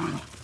Come on.